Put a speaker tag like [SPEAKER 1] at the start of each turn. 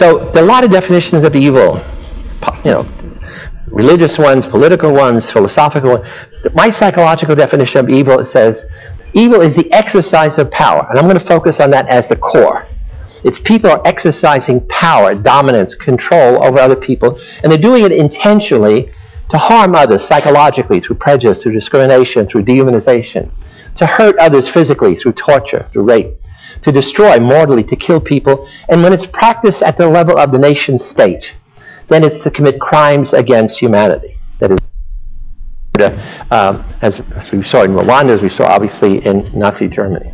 [SPEAKER 1] So there are a lot of definitions of evil, you know, religious ones, political ones, philosophical ones. My psychological definition of evil it says evil is the exercise of power, and I'm going to focus on that as the core. It's people are exercising power, dominance, control over other people, and they're doing it intentionally to harm others psychologically through prejudice, through discrimination, through dehumanization, to hurt others physically through torture, through rape, to destroy mortally, to kill people. And when it's practiced at the level of the nation state, then it's to commit crimes against humanity. That is, um, as, as we saw in Rwanda, as we saw obviously in Nazi Germany.